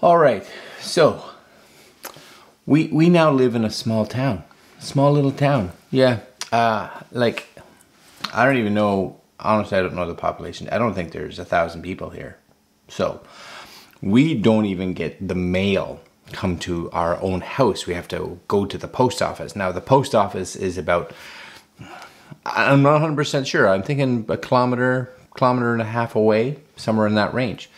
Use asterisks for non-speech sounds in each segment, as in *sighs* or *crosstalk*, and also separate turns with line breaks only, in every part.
All right, so we we now live in a small town, small little town. Yeah, uh, like I don't even know. Honestly, I don't know the population. I don't think there's a thousand people here. So we don't even get the mail come to our own house. We have to go to the post office. Now the post office is about. I'm not 100% sure. I'm thinking a kilometer, kilometer and a half away, somewhere in that range.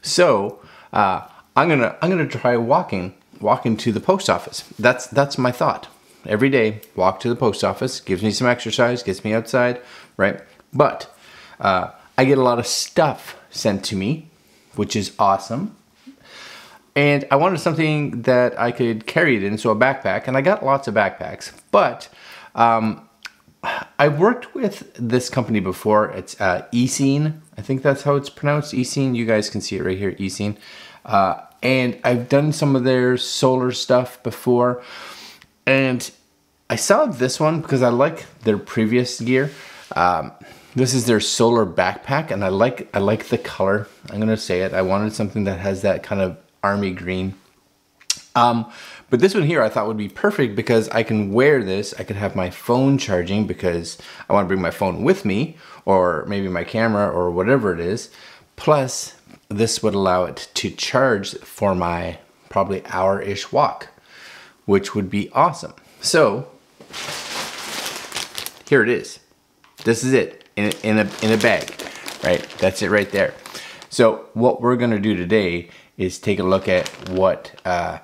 So uh, I'm gonna I'm gonna try walking walking to the post office. That's that's my thought. Every day, walk to the post office gives me some exercise, gets me outside, right? But uh, I get a lot of stuff sent to me, which is awesome. And I wanted something that I could carry it in, so a backpack. And I got lots of backpacks, but um, I've worked with this company before. It's uh, ECEEN. I think that's how it's pronounced. ECEEN. You guys can see it right here. ECEEN. Uh, and I've done some of their solar stuff before. And I saw this one because I like their previous gear. Um, this is their solar backpack, and I like I like the color. I'm gonna say it. I wanted something that has that kind of army green. Um, but this one here I thought would be perfect because I can wear this. I could have my phone charging because I want to bring my phone with me, or maybe my camera, or whatever it is. Plus, this would allow it to charge for my probably hour-ish walk, which would be awesome. So here it is. This is it in a, in a, in a bag, right? That's it right there. So what we're gonna do today is take a look at what uh,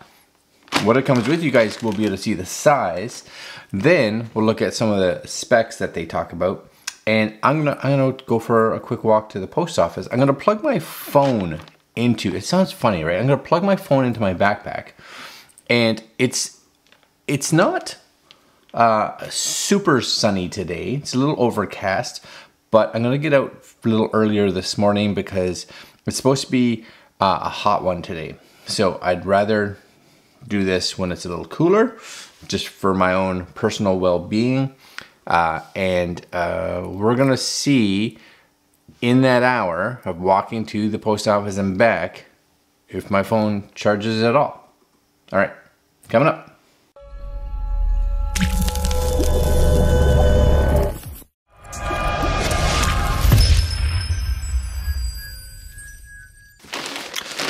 what it comes with. You guys will be able to see the size. Then we'll look at some of the specs that they talk about. And I'm gonna I'm gonna go for a quick walk to the post office. I'm gonna plug my phone into. It sounds funny, right? I'm gonna plug my phone into my backpack, and it's it's not uh, super sunny today. It's a little overcast, but I'm gonna get out a little earlier this morning because it's supposed to be uh, a hot one today. So I'd rather do this when it's a little cooler, just for my own personal well-being. Uh, and uh, we're gonna see in that hour of walking to the post office and back if my phone charges at all. All right, coming up.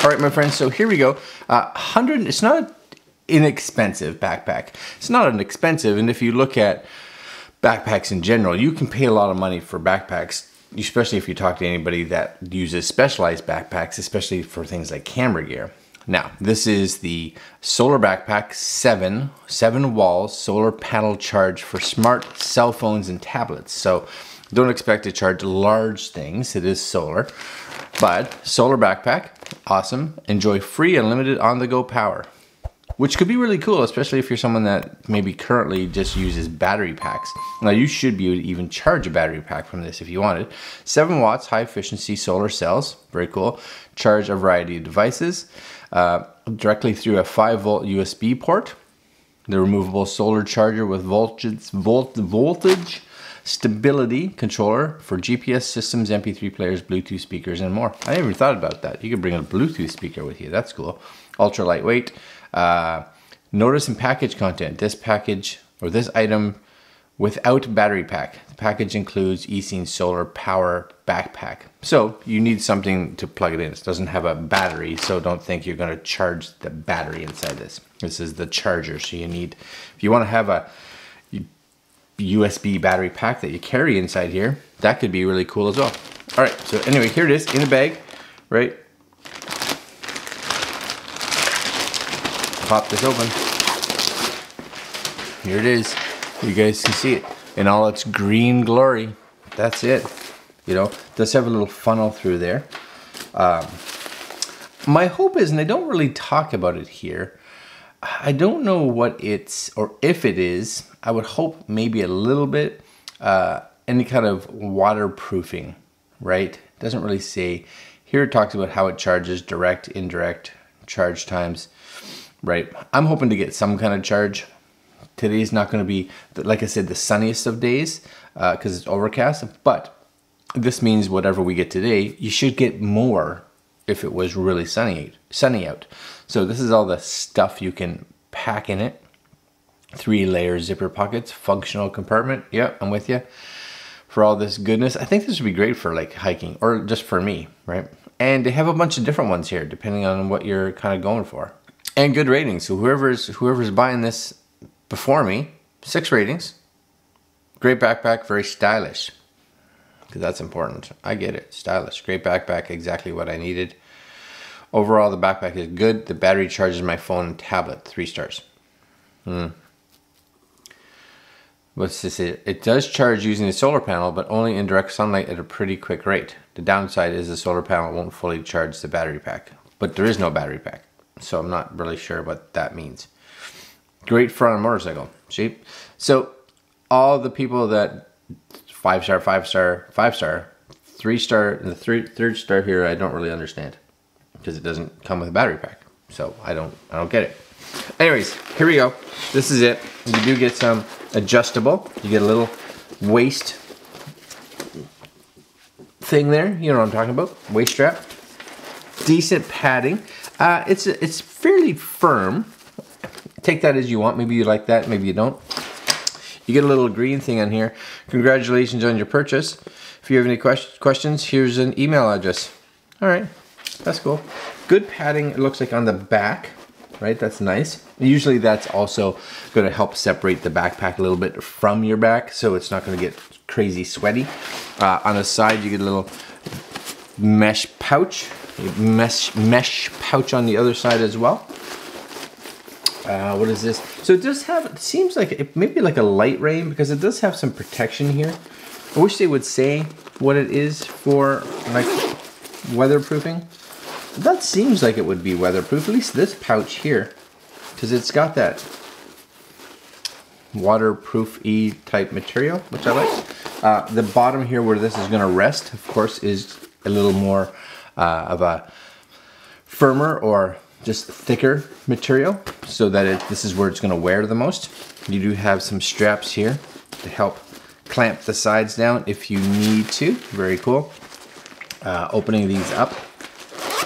All right, my friends, so here we go. Uh, 100, it's not an inexpensive backpack. It's not an expensive, and if you look at backpacks in general, you can pay a lot of money for backpacks, especially if you talk to anybody that uses specialized backpacks, especially for things like camera gear. Now, this is the Solar Backpack 7, 7 watts solar panel charge for smart cell phones and tablets. So don't expect to charge large things, it is solar. But solar backpack, awesome. Enjoy free unlimited on-the-go power, which could be really cool, especially if you're someone that maybe currently just uses battery packs. Now you should be able to even charge a battery pack from this if you wanted. Seven watts, high efficiency solar cells, very cool. Charge a variety of devices uh, directly through a five volt USB port. The removable solar charger with voltage, volt, voltage stability controller for GPS systems, MP3 players, Bluetooth speakers, and more. I never thought about that. You could bring a Bluetooth speaker with you. That's cool. Ultra lightweight. Uh, notice and package content. This package or this item without battery pack. The package includes ECEEN Solar Power Backpack. So you need something to plug it in. It doesn't have a battery, so don't think you're gonna charge the battery inside this. This is the charger, so you need, if you wanna have a USB battery pack that you carry inside here. That could be really cool as well. All right, so anyway, here it is in the bag, right? Pop this open. Here it is. You guys can see it in all its green glory. That's it. You know, does have a little funnel through there. Um, my hope is, and I don't really talk about it here, I don't know what it's, or if it is, I would hope maybe a little bit, uh, any kind of waterproofing, right? Doesn't really say. Here it talks about how it charges direct, indirect charge times, right? I'm hoping to get some kind of charge. Today's not going to be, like I said, the sunniest of days because uh, it's overcast, but this means whatever we get today, you should get more if it was really sunny, sunny out. So this is all the stuff you can pack in it. Three layer zipper pockets, functional compartment. Yep, I'm with you. For all this goodness, I think this would be great for like hiking or just for me, right? And they have a bunch of different ones here, depending on what you're kind of going for. And good ratings. So whoever's whoever's buying this before me, six ratings. Great backpack, very stylish. Because that's important. I get it. Stylish. Great backpack, exactly what I needed. Overall, the backpack is good. The battery charges my phone and tablet. Three stars. Hmm. What's this? It does charge using the solar panel, but only in direct sunlight at a pretty quick rate. The downside is the solar panel won't fully charge the battery pack, but there is no battery pack, so I'm not really sure what that means. Great for on a motorcycle, cheap. So all the people that five star, five star, five star, three star, and the three, third star here, I don't really understand because it doesn't come with a battery pack. So I don't, I don't get it. Anyways, here we go. This is it. You do get some adjustable. You get a little waist thing there. You know what I'm talking about? Waist strap. Decent padding. Uh, it's it's fairly firm. Take that as you want. Maybe you like that. Maybe you don't. You get a little green thing on here. Congratulations on your purchase. If you have any questions, here's an email address. All right, that's cool. Good padding, it looks like on the back right? That's nice. Usually that's also going to help separate the backpack a little bit from your back so it's not going to get crazy sweaty. Uh, on the side you get a little mesh pouch, mesh, mesh pouch on the other side as well. Uh, what is this? So it does have, it seems like it maybe like a light rain because it does have some protection here. I wish they would say what it is for like weatherproofing. That seems like it would be weatherproof, at least this pouch here, because it's got that waterproof E type material, which I like. Uh, the bottom here where this is gonna rest, of course, is a little more uh, of a firmer or just thicker material so that it, this is where it's gonna wear the most. You do have some straps here to help clamp the sides down if you need to. Very cool. Uh, opening these up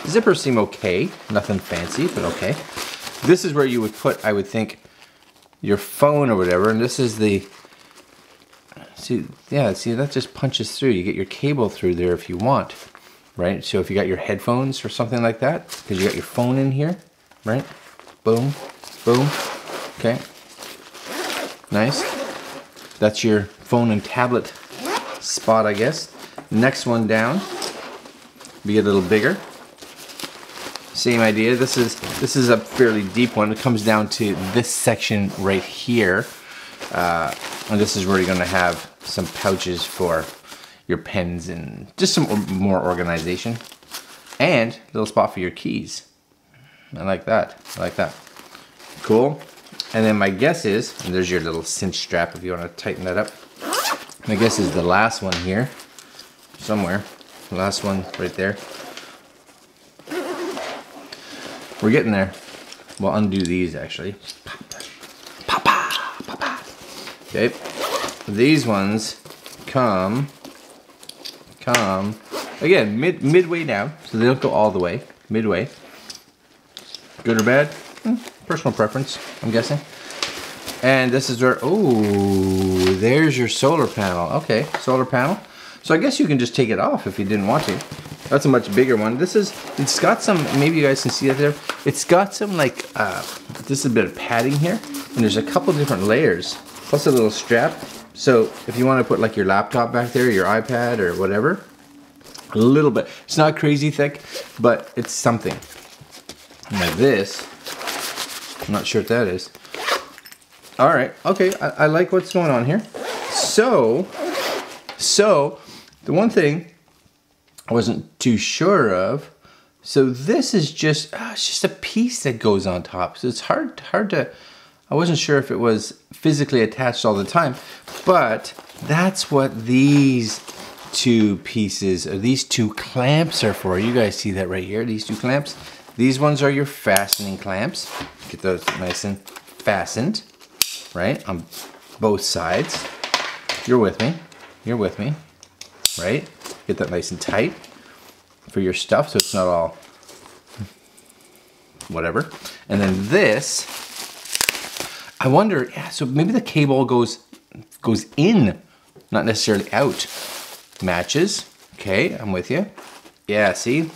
Zippers seem okay, nothing fancy, but okay. This is where you would put, I would think, your phone or whatever, and this is the, see, yeah, see, that just punches through. You get your cable through there if you want, right? So if you got your headphones or something like that, because you got your phone in here, right? Boom, boom, okay. Nice. That's your phone and tablet spot, I guess. Next one down, be a little bigger. Same idea. This is this is a fairly deep one. It comes down to this section right here. Uh, and this is where you're to have some pouches for your pens and just some more organization. And a little spot for your keys. I like that. I like that. Cool. And then my guess is, there's your little cinch strap if you want to tighten that up. My guess is the last one here, somewhere. Last one right there. We're getting there. We'll undo these actually. Okay. These ones come, come, again, mid midway down. So they don't go all the way, midway. Good or bad? Hmm, personal preference, I'm guessing. And this is where, oh, there's your solar panel. Okay, solar panel. So I guess you can just take it off if you didn't want to. That's a much bigger one. This is, it's got some, maybe you guys can see it there. It's got some like, uh, this is a bit of padding here. And there's a couple different layers, plus a little strap. So if you want to put like your laptop back there, your iPad or whatever, a little bit. It's not crazy thick, but it's something. Now this, I'm not sure what that is. All right, okay, I, I like what's going on here. So, so the one thing I wasn't too sure of. So this is just, oh, it's just a piece that goes on top. So it's hard, hard to, I wasn't sure if it was physically attached all the time, but that's what these two pieces, or these two clamps are for. You guys see that right here, these two clamps? These ones are your fastening clamps. Get those nice and fastened, right, on both sides. You're with me, you're with me, right? Get that nice and tight for your stuff so it's not all whatever. And then this, I wonder, yeah, so maybe the cable goes goes in, not necessarily out. Matches, okay, I'm with you. Yeah, see,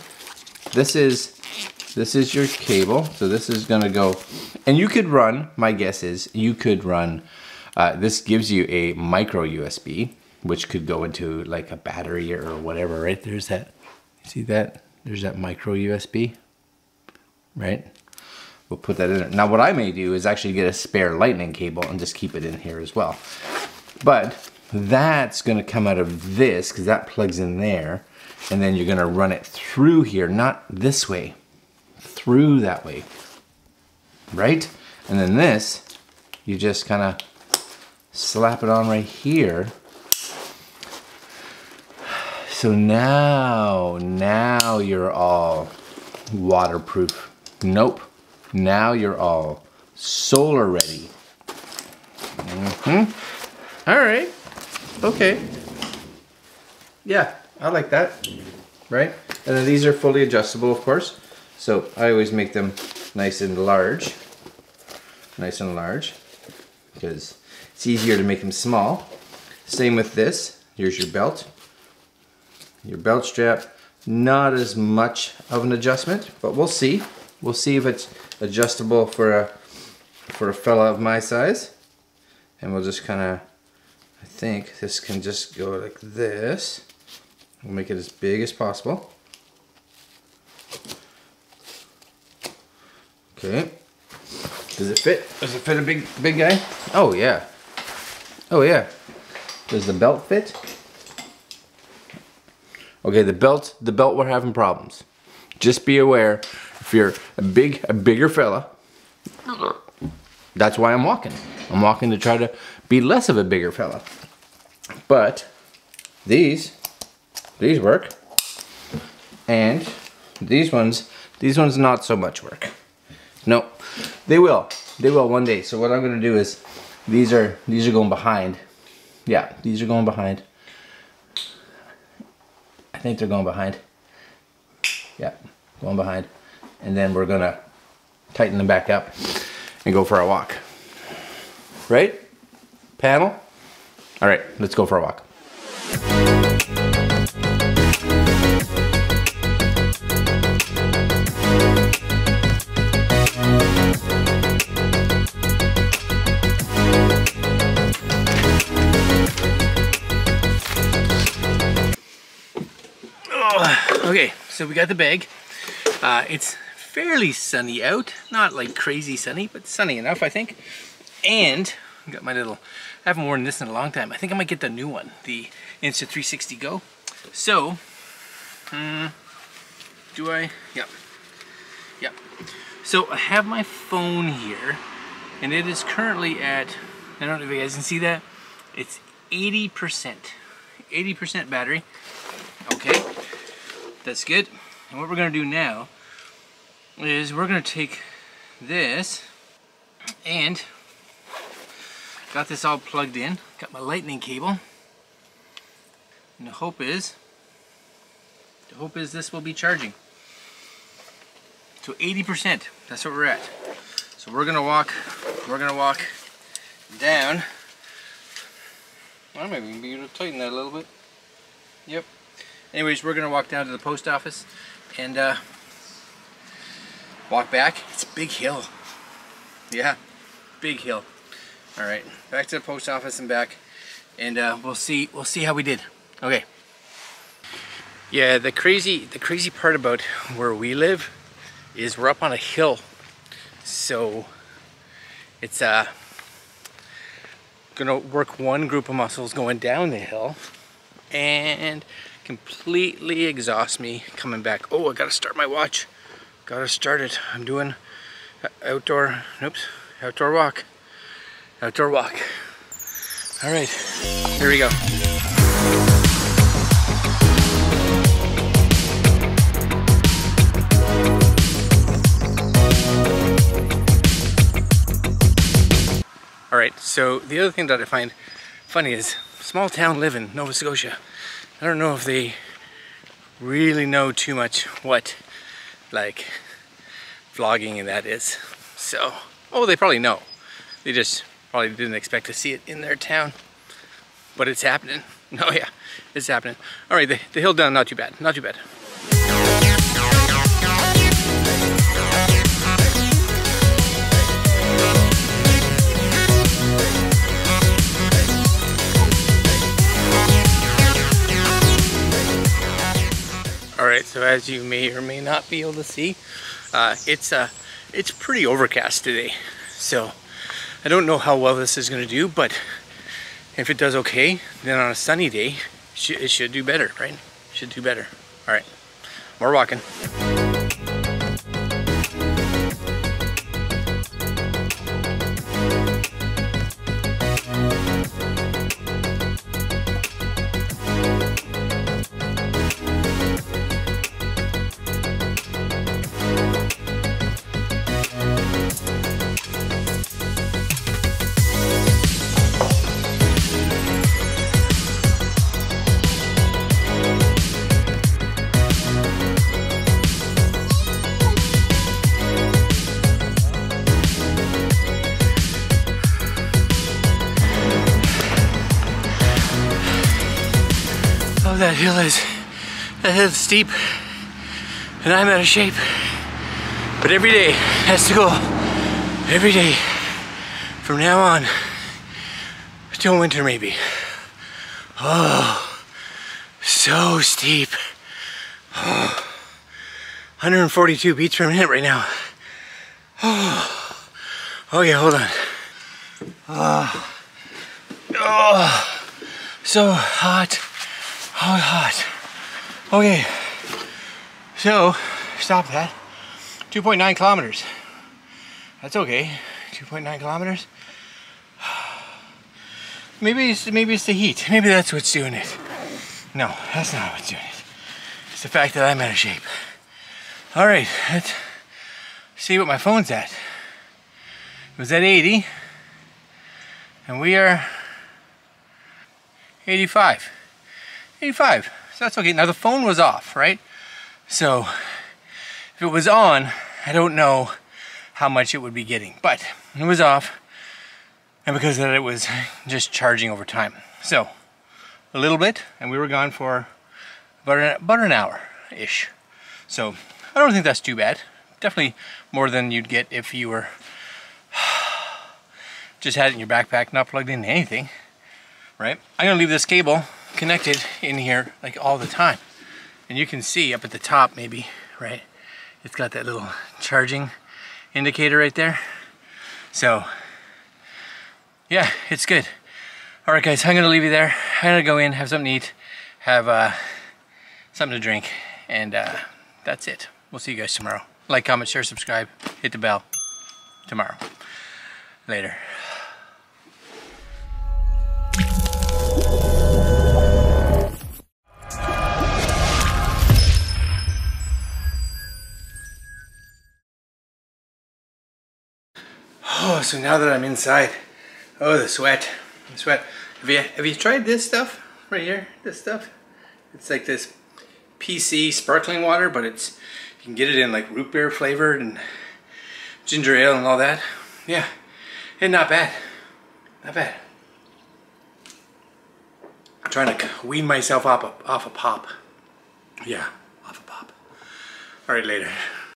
this is, this is your cable. So this is gonna go, and you could run, my guess is, you could run, uh, this gives you a micro USB, which could go into like a battery or whatever, right? There's that, see that? There's that micro USB, right? We'll put that in there. Now what I may do is actually get a spare lightning cable and just keep it in here as well. But that's gonna come out of this because that plugs in there. And then you're gonna run it through here, not this way, through that way, right? And then this, you just kind of slap it on right here. So now, now you're all waterproof. Nope. Now you're all solar ready. Mm-hmm. All right. Okay. Yeah, I like that. Right? And then these are fully adjustable, of course. So I always make them nice and large. Nice and large. Because it's easier to make them small. Same with this. Here's your belt. Your belt strap, not as much of an adjustment, but we'll see. We'll see if it's adjustable for a for a fella of my size. And we'll just kind of, I think this can just go like this. We'll make it as big as possible. Okay. Does it fit? Does it fit a big big guy? Oh yeah. Oh yeah. Does the belt fit? Okay, the belt, the belt we're having problems. Just be aware, if you're a big, a bigger fella, that's why I'm walking. I'm walking to try to be less of a bigger fella. But these, these work. And these ones, these ones not so much work. No, they will. They will one day. So what I'm gonna do is, these are these are going behind. Yeah, these are going behind. I think they're going behind. Yeah, going behind. And then we're gonna tighten them back up and go for a walk. Right? Panel? All right, let's go for a walk. So we got the bag. Uh, it's fairly sunny out. Not like crazy sunny, but sunny enough, I think. And I got my little, I haven't worn this in a long time. I think I might get the new one, the Insta360 Go. So, hmm, do I? Yep. Yep. So I have my phone here, and it is currently at, I don't know if you guys can see that, it's 80%. 80% battery. Okay, that's good. And what we're gonna do now is we're gonna take this and got this all plugged in, got my lightning cable. And the hope is, the hope is this will be charging. So 80%, that's what we're at. So we're gonna walk, we're gonna walk down. I might even be able to tighten that a little bit. Yep. Anyways, we're gonna walk down to the post office and uh, walk back. It's a big hill. Yeah, big hill. All right, back to the post office and back, and uh, we'll see. We'll see how we did. Okay. Yeah, the crazy the crazy part about where we live is we're up on a hill, so it's uh gonna work one group of muscles going down the hill, and completely exhaust me coming back. Oh, I gotta start my watch. Gotta start it. I'm doing outdoor, oops, outdoor walk. Outdoor walk. All right, here we go. All right, so the other thing that I find funny is small town living, Nova Scotia. I don't know if they really know too much what like vlogging and that is. So, oh, they probably know. They just probably didn't expect to see it in their town. But it's happening. *laughs* Oh yeah, it's happening. All right, the, the hill down, not too bad, not too bad. Right, so as you may or may not be able to see, uh, it's uh, it's pretty overcast today. So I don't know how well this is gonna do, but if it does okay, then on a sunny day, it should do better, right? Should do better. All right, more walking. Hill is. That hill is steep and I'm out of shape. But every day has to go. Every day from now on till winter maybe. Oh, so steep. Oh, 142 beats per minute right now. Oh, yeah, hold on. Oh, oh so hot. Oh, hot. Okay. So, stop that. 2.9 kilometers. That's okay. 2.9 kilometers. *sighs* Maybe it's maybe it's the heat. Maybe that's what's doing it. No, that's not what's doing it. It's the fact that I'm out of shape. All right, let's see what my phone's at. It was at 80, and we are 85. 85. So that's okay. Now the phone was off, right? So if it was on, I don't know how much it would be getting, but it was off. And because of that, it was just charging over time. So a little bit, and we were gone for about an, about an hour-ish. So I don't think that's too bad. Definitely more than you'd get if you were *sighs* just had it in your backpack, not plugged into anything, right? I'm gonna leave this cable connected in here like all the time. And you can see up at the top maybe, right? It's got that little charging indicator right there. So yeah, it's good. All right guys, I'm gonna leave you there. I'm gonna go in, have something to eat, have uh, something to drink, and uh, that's it. We'll see you guys tomorrow. Like, comment, share, subscribe, hit the bell tomorrow. Later. So now that I'm inside, oh, the sweat, the sweat. Have you, have you tried this stuff right here? This stuff? It's like this PC sparkling water, but it's, you can get it in like root beer flavored and ginger ale and all that. Yeah, and not bad, not bad. I'm trying to wean myself off a, off a pop. Yeah, off a pop. All right, later.